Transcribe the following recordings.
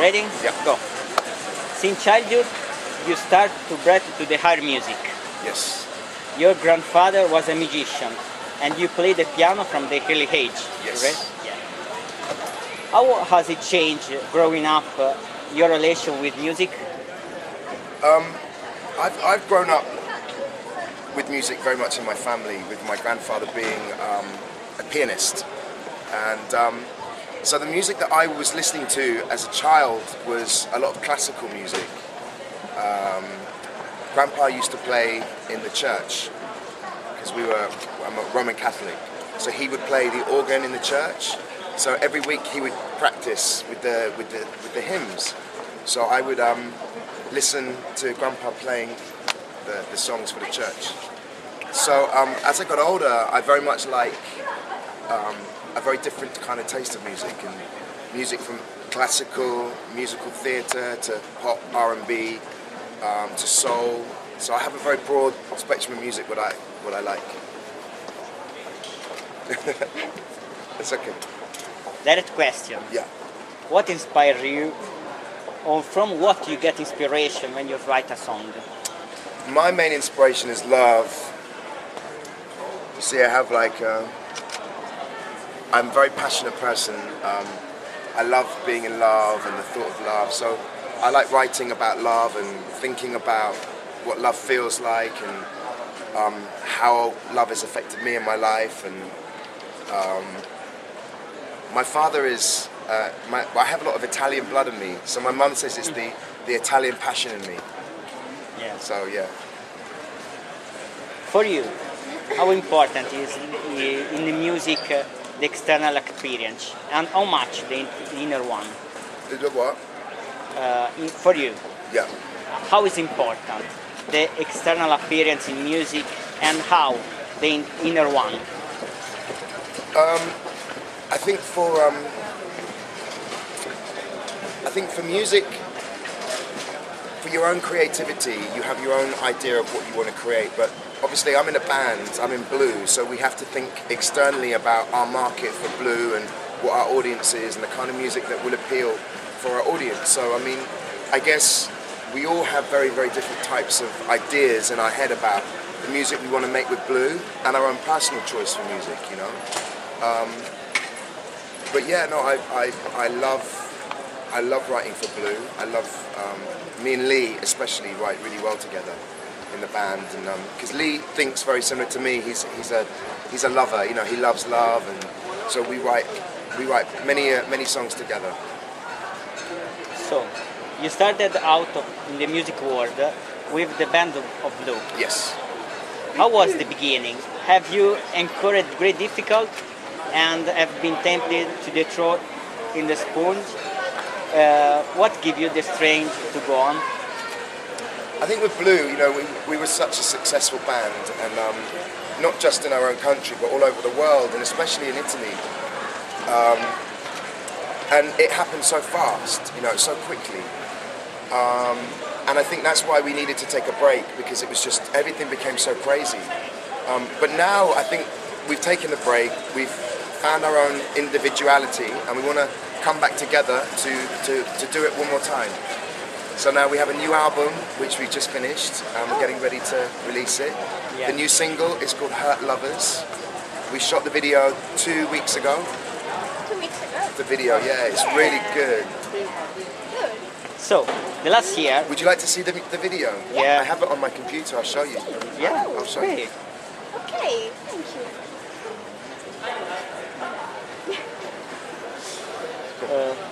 Ready? Yeah. Go. Since childhood, you start to breath to the higher music. Yes. Your grandfather was a musician, and you played the piano from the early age. Yes. Right? Yeah. How has it changed growing up? Uh, your relation with music? I've, I've grown up with music very much in my family, with my grandfather being um, a pianist. And um, so the music that I was listening to as a child was a lot of classical music. Um, Grandpa used to play in the church because we were, I'm a Roman Catholic. So he would play the organ in the church. So every week he would practice with the, with the, with the hymns. So I would um, listen to Grandpa playing the, the songs for the church. So um, as I got older, I very much like um, a very different kind of taste of music, and music from classical, musical theatre to pop, R&B, um, to soul. So I have a very broad spectrum of music. What I what I like. it's okay. Direct question. Yeah. What inspires you, or from what you get inspiration when you write a song? My main inspiration is love. You see, I have like, uh, I'm a very passionate person. Um, I love being in love and the thought of love. So I like writing about love and thinking about what love feels like and um, how love has affected me in my life. And um, my father is, uh, my, I have a lot of Italian blood in me. So my mum says it's the, the Italian passion in me. Yeah. So yeah. For you, how important is in the music uh, the external experience, and how much the inner one? The what? Uh, in- for you, Yeah. how is important the external appearance in music, and how the in- inner one? I think for um, I think for music, for your own creativity, you have your own idea of what you want to create. But obviously, I'm in a band. I'm in blue, so we have to think externally about our market for blue and what our audience is and the kind of music that will appeal for our audience. So I mean, I guess we all have very very different types of ideas in our head about the music we want to make with blue and our own personal choice for music. You know but yeah, no, I, I, I love I love writing for Blue. I love um, me and Lee especially write really well together in the band, and because Lee thinks very similar to me. He's he's a he's a lover. You know, he loves love, and so we write we write many uh, many songs together. So, you started out of, in the music world with the band of, of Blue. Yes. How was the beginning? Have you encountered great difficult and have been tempted to the throat in the sponge? Uh, what give you the strength to go on? I think with Blue, you know, we, we were such a successful band, and um, not just in our own country, but all over the world, and especially in Italy. Um, and it happened so fast, you know, so quickly. Um, and I think that's why we needed to take a break because it was just everything became so crazy. Um, but now I think we've taken the break, we've found our own individuality, and we want to come back together to, to, to do it one more time. So now we have a new album which we just finished and we're oh. getting ready to release it. Yeah. The new single is called Hurt Lovers. We shot the video two weeks ago. Two weeks ago. The video, yeah, it's really good. Good. So, the last year, Would you like to see the, the video? Yeah. I have it on my computer, I'll show you. yeah, oh, I'll show you. Okay, thank you. Uh,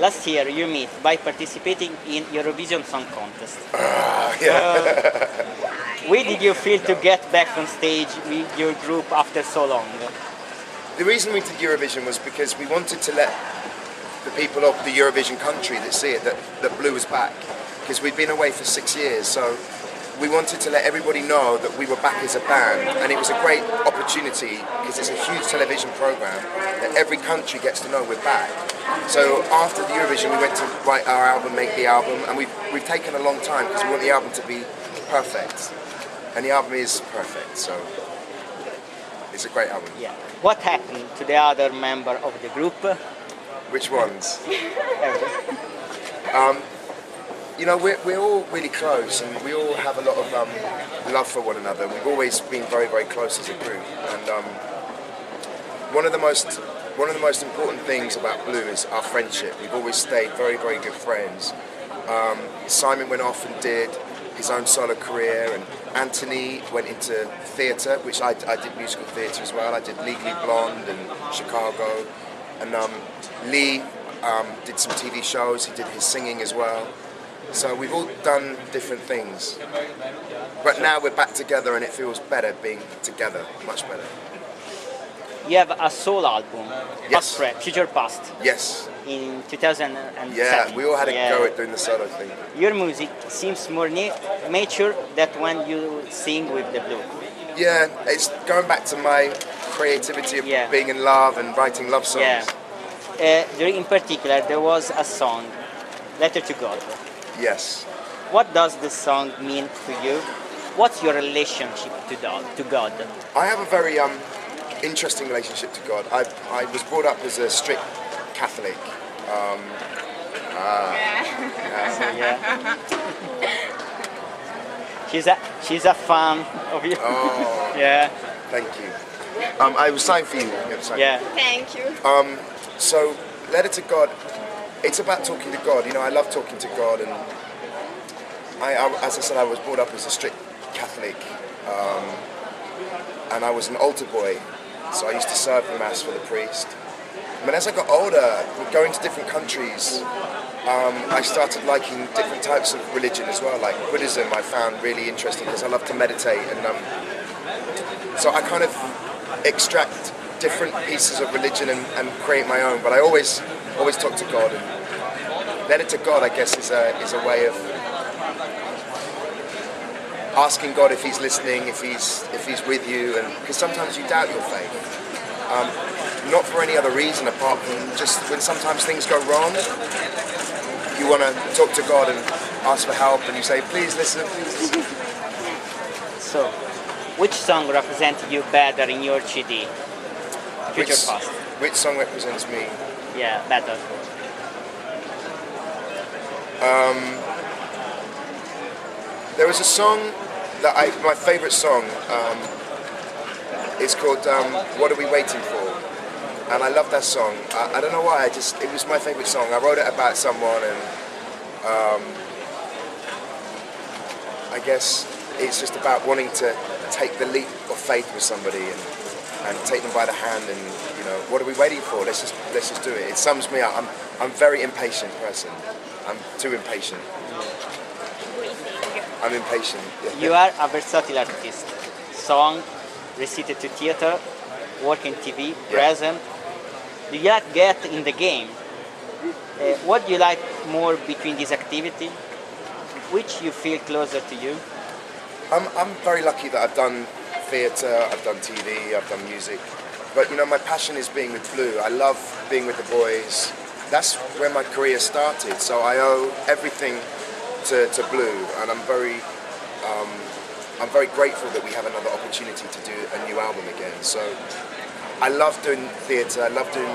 Last year you meet by participating in Eurovision Song Contest. Ah, yeah. Where did you feel to get back on stage with your group after so long? The reason we did Eurovision was because we wanted to let the people of the Eurovision country that see it that, that Blue was back. Because we'd been away for six years, so we wanted to let everybody know that we were back as a band, and it was a great opportunity because it's a huge television program that every country gets to know we're back. So after the Eurovision, we went to write our album, make the album, and we've we've taken a long time because we want the album to be perfect, and the album is perfect. So it's a great album. Yeah. What happened to the other member of the group? Which ones? Everything. You know, we're, we're all really close and we all have a lot of um, love for one another. We've always been very, very close as a group. And um, one of the most one of the most important things about Blue is our friendship. We've always stayed very, very good friends. Um, Simon went off and did his own solo career, and Anthony went into theatre, which I, I did musical theatre as well. I did Legally Blonde and Chicago, and um, Lee um, did some TV shows. He did his singing as well. So we've all done different things. But now we're back together, and it feels better being together, much better. You have a solo album, Yes. Past Pre- Future Past, Yes. in 2007. Yeah, we all had a Yeah. go at doing the solo thing. Your music seems more mature than when you sing with the blue. Yeah, it's going back to my creativity of Yeah. being in love and writing love songs. Yeah. Uh, there, in particular, there was a song, Letter to God. Yes. What does this song mean to you? What's your relationship to God? To God? I have a very um, interesting relationship to God. I, I was brought up as a strict Catholic. Um, So, yeah. she's a she's a fan of you. oh, Yeah, thank you. Um, I was signed for you. Yeah, signed. yeah, Thank you. So, letter to God, it's about talking to God. You know, I love talking to God, and I, I as I said, I was brought up as a strict Catholic, um, and I was an altar boy, so I used to serve the mass for the priest. But as I got older, going to different countries, um, I started liking different types of religion as well. Like Buddhism, I found really interesting because I love to meditate, and um, so I kind of extract different pieces of religion and, and create my own. But I always, always talk to God, and letter to God, I guess, is a is a way of asking God if He's listening, if He's if He's with you, and because sometimes you doubt your faith. Um, not for any other reason apart from just when sometimes things go wrong, you want to talk to God and ask for help, and you say, "Please listen, please listen." So, which song represents you better in your CD? Future Which, Past. which song represents me? Yeah, better. There was a song that I, my favourite song. Um, it's called um, "What Are We Waiting For," and I love that song. I, I don't know why. I just it was my favourite song. I wrote it about someone, and um, I guess it's just about wanting to take the leap of faith with somebody and, and take them by the hand. And you know, what are we waiting for? Let's just let's just do it. It sums me up. I'm I'm a very impatient person. I'm too impatient. I'm impatient. Yeah. You are a versatile artist. Song, recited to theater, work in TV, present. Do you like get in the game? Uh, what do you like more between these activity? Which you feel closer to you? I'm, I'm very lucky that I've done theatre, I've done TV, I've done music. But you know, my passion is being with Blue. I love being with the boys. That's where my career started. So I owe everything to, to Blue, and I'm very, um, I'm very grateful that we have another opportunity to do a new album again. So I love doing theatre, I love doing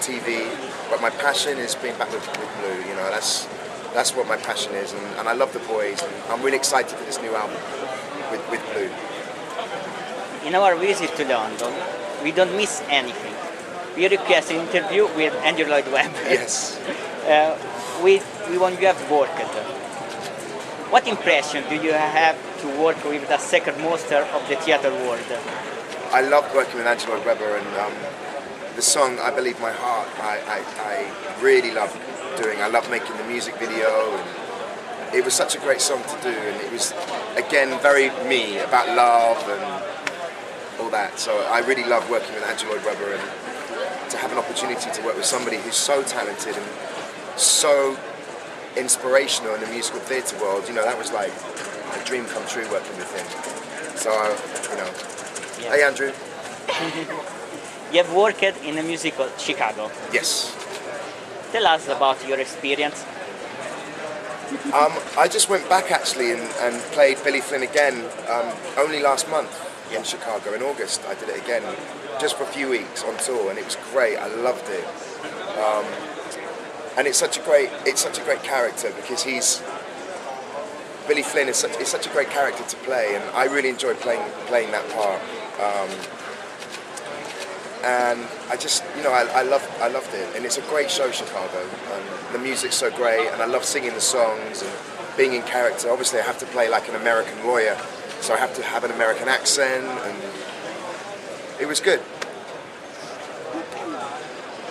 TV, but my passion is being back with, with Blue. You know, that's that's what my passion is, and, and I love the boys. And I'm really excited for this new album with, with Blue. In our visit to London, we don't miss anything. We request an interview with Andrew Lloyd Webber. Yes. Uh, we, we want you have worked. What impression do you have to work with the second monster of the theater world? I love working with Andrew Lloyd Webber and um, the song I Believe My Heart I, I, I really love doing. I love making the music video and it was such a great song to do and it was again very me about love and all that. So I really love working with Andrew Lloyd Webber and to have an opportunity to work with somebody who's so talented and so inspirational in the musical theatre world, you know, that was like a dream come true working with him. So, uh, you know, Yeah. hey Andrew. You have worked in the musical Chicago. Yes. Tell us about your experience. Um, I just went back actually and, and played Billy Flynn again um, only last month in Chicago in August. I did it again just for a few weeks on tour and it was great. I loved it. Um, and it's such a great it's such a great character because he's Billy Flynn is such is such a great character to play, and I really enjoyed playing playing that part. Um, and I just, you know, I, I loved I loved it, and it's a great show, Chicago. The music's so great, and I love singing the songs and being in character. Obviously, I have to play like an American lawyer, so I have to have an American accent, and it was good.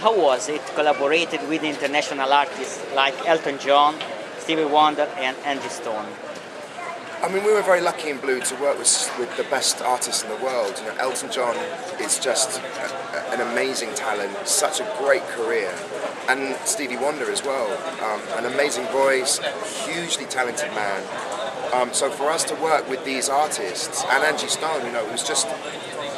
How was it collaborated with international artists like Elton John, Stevie Wonder, and Angie Stone? I mean, we were very lucky in Blue to work with, with the best artists in the world. You know, Elton John is just a, a, an amazing talent, such a great career, and Stevie Wonder as well. Um, an amazing voice, hugely talented man. Um, so for us to work with these artists and Angie Stone, you know, it was just,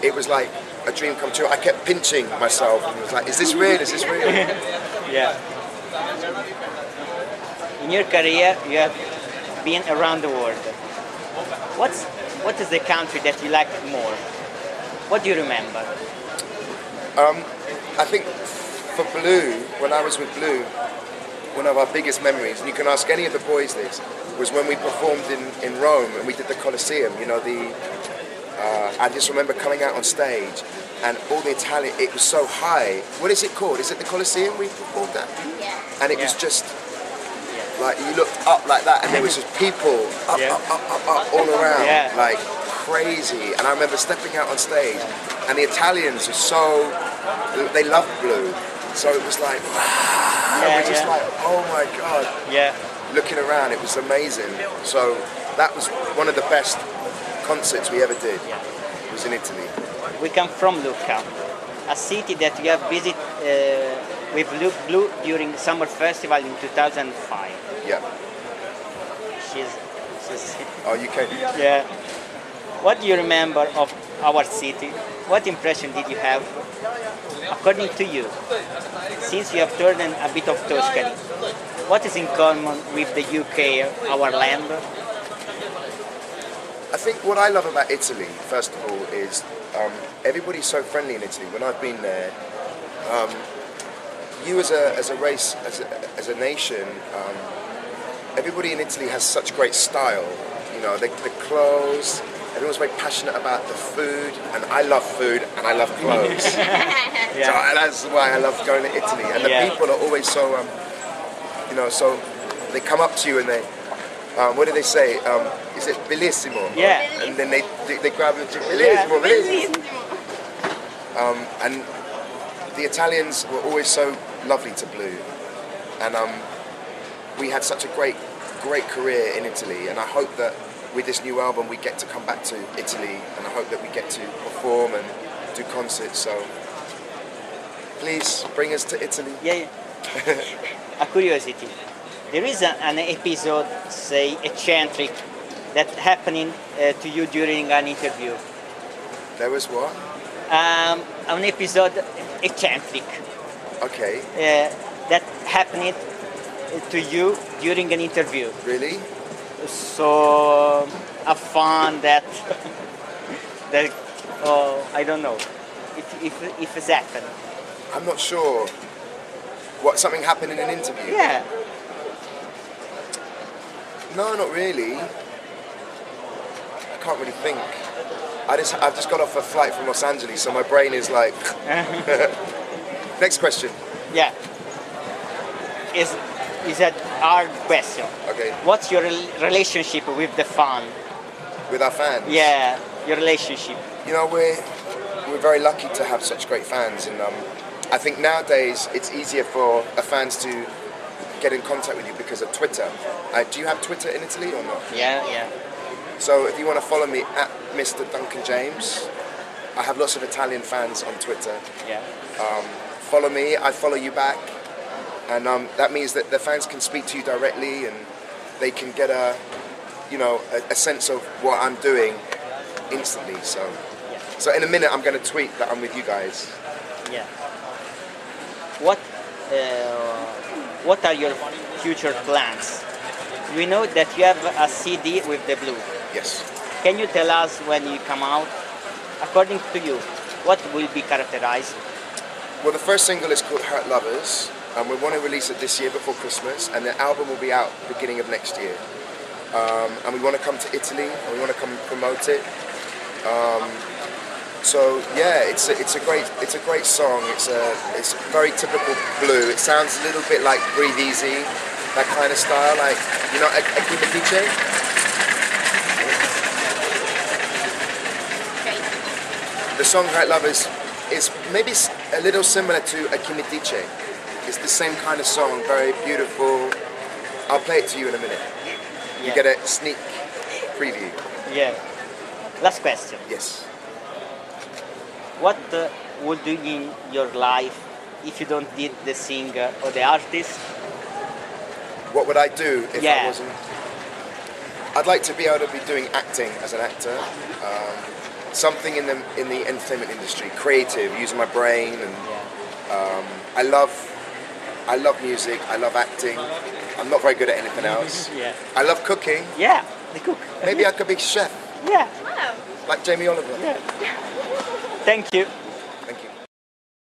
it was like a dream come true. I kept pinching myself and was like, is this real? Is this real? Yeah. In your career, you have been around the world. What's what is the country that you like more? What do you remember? Um, I think for Blue, when I was with Blue, one of our biggest memories, and you can ask any of the boys this, was when we performed in, in Rome and we did the Colosseum. You know, the uh, I just remember coming out on stage and all the Italian, it was so high. What is it called? Is it the Colosseum we performed at? Yeah. And it was Yeah. just like you looked up like that and there was just people up, Yeah. up, up, up, up all around, Yeah. like crazy. And I remember stepping out on stage and the Italians were so, they loved Blue. So it was like, wow. Yeah, we're just yeah. like, oh my God Yeah. looking around, it was amazing. So that was one of the best concerts we ever did. It was in Italy. We come from Lucca, a city that we have visited uh, with Luke Blue during summer festival in 2005. Yeah. She's, she's Oh, you came. yeah. What do you remember of our city? What impression did you have? According to you, since you have turned a bit of Tuscany, what is in common with the UK, our land? I think what I love about Italy, first of all, is um, everybody's so friendly in Italy. When I've been there, um, you as a, as a race, as a, as a nation, um, everybody in Italy has such great style. You know, the, the clothes, everyone's very passionate about the food, and I love food and I love clothes. So Yeah. that's why I love going to Italy. And the Yeah. people are always so, um, you know, so they come up to you and they, um, what do they say? Um, is it bellissimo? Yeah. And then they they, they grab it to bellissimo, bellissimo. Um, and the Italians were always so lovely to Blue, and um, we had such a great, great career in Italy. And I hope that with this new album we get to come back to Italy, and I hope that we get to perform and do concerts. So please bring us to Italy. Yeah. yeah. a curiosity. There is a, an episode, say, eccentric, that happening uh, to you during an interview. There was what? Um, an episode eccentric Okay, uh, that happened to you during an interview. really? So a fun that that oh I don't know if if if it's happened. I'm not sure. What something happened in an interview? Yeah. No, not really. I can't really think. I just I've just got off a flight from Los Angeles, so my brain is like. Next question. Yeah. Is is that hard question. Okay, What's your relationship with the fan? with our fans. Yeah, your relationship. You know we're we're very lucky to have such great fans, and um, I think nowadays it's easier for uh, fans to get in contact with you because of Twitter. Uh, do you have Twitter in Italy or not? Yeah, yeah. So if you want to follow me at Mr. Duncan James, I have lots of Italian fans on Twitter. Yeah. follow me, I follow you back, and um, that means that the fans can speak to you directly and they can get a, you know, a, a sense of what I'm doing instantly. So, so in a minute, I'm going to tweet that I'm with you guys. Yeah. What uh, what are your future plans? We know that you have a CD with the blue. Yes. Can you tell us when you come out? According to you, what will be characterized? Well, the first single is called Hurt Lovers, and we want to release it this year before Christmas, and the album will be out beginning of next year. Um, and we want to come to Italy, and we want to come and promote it. Um, so yeah, it's a, it's a great it's a great song. It's a it's very typical blue. It sounds a little bit like Breathe Easy, that kind of style, like you know A chi mi dice. The song Great Love is, is maybe a little similar to A chi mi dice. It's the same kind of song, very beautiful. I'll play it to you in a minute. You Yeah. get a sneak preview. Yeah. Last question. Yes. What uh, would do in your life if you don't did the singer or the artist? What would I do if I wasn't? I'd like to be able to be doing acting as an actor. Um, something in the in the entertainment industry, creative, using my brain, and um, I love I love music. I love acting. I'm not very good at anything else. Yeah. I love cooking. Yeah, the cook. Maybe I could be chef, Yeah. Wow. like Jamie Oliver. yeah. Thank you.